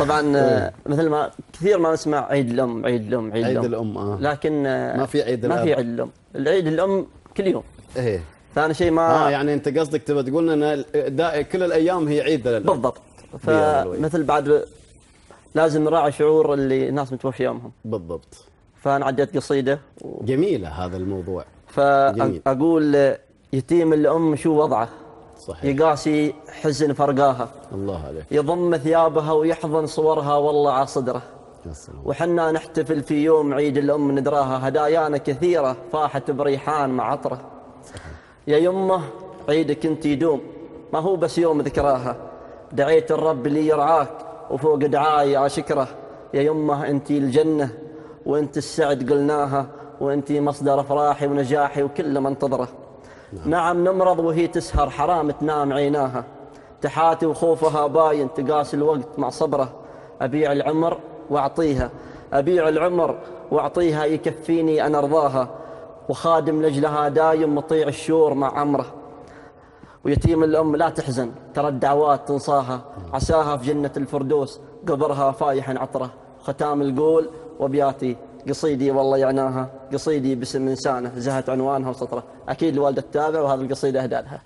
طبعا آه، مثل ما كثير ما نسمع عيد الأم عيد الأم عيد, عيد الأم. الأم آه. لكن آه، ما في عيد ما الأب. في عيد الأم. العيد الأم كل يوم. إيه. ثاني شيء ما آه يعني أنت قصدك تبى تقول لنا كل الأيام هي عيد للأب. بالضبط. فمثل بعد لازم نراعي شعور اللي الناس متوفي يومهم. بالضبط. فأنا عديت قصيدة و... جميلة هذا الموضوع. فاقول يتيم الأم شو وضعه؟ صحيح. يقاسي حزن فرقاها. الله عليك. يضم ثيابها ويحضن صورها والله على صدره. وحنا نحتفل في يوم عيد الأم ندراها هدايانا كثيرة فاحت بريحان مع عطرة. يا يمه عيدك انت يدوم. ما هو بس يوم ذكراها. دعيت الرب اللي يرعاك وفوق دعاي أشكره. يا يمه انت الجنة وانت السعد قلناها وانت مصدر افراحي ونجاحي وكل من انتظره. نعم. نمرض وهي تسهر حرام تنام عيناها. تحاتي وخوفها باين تقاس الوقت مع صبره. أبيع العمر وأعطيها. أبيع العمر وأعطيها يكفيني أن أرضاها. وخادم لجلها دايم مطيع الشور مع عمره. ويتيم الأم لا تحزن ترى الدعوات تنصاها. عساها في جنة الفردوس قبرها فايح عطره. ختام القول وبياتي قصيدي والله يعناها. قصيدي باسم إنسانه زهت عنوانها وسطره. أكيد الوالدة تتابع وهذه القصيدة أهدى لها